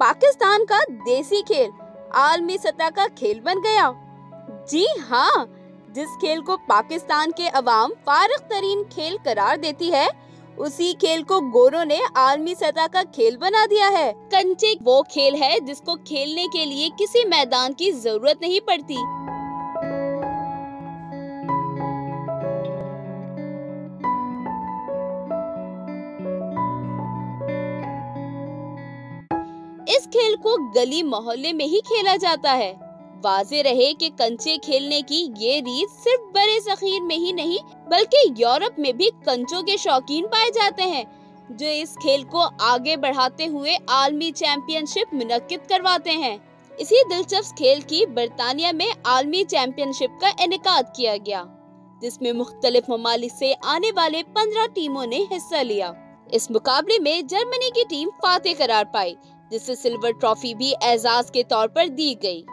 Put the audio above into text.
पाकिस्तान का देसी खेल आलमी सतह का खेल बन गया। जी हाँ जिस खेल को पाकिस्तान के अवाम फारक तरीन खेल करार देती है, उसी खेल को गोरों ने आलमी सतह का खेल बना दिया है। कंचे वो खेल है जिसको खेलने के लिए किसी मैदान की ज़रूरत नहीं पड़ती। इस खेल को गली मोहल्ले में ही खेला जाता है। वाजे रहे कि कंचे खेलने की ये रीत सिर्फ़ बड़े सखीर में ही नहीं, बल्कि यूरोप में भी कंचों के शौकीन पाए जाते हैं, जो इस खेल को आगे बढ़ाते हुए आलमी चैंपियनशिप मुनद करवाते हैं। इसी दिलचस्प खेल की बरतानिया में आलमी चैंपियनशिप का इनका किया गया, जिसमें मुख्तलिफ़ ममालिक से आने वाले पंद्रह टीमों ने हिस्सा लिया। इस मुकाबले में जर्मनी की टीम फाते करार पाई जिसे सिल्वर ट्रॉफी भी एजाज के तौर पर दी गई।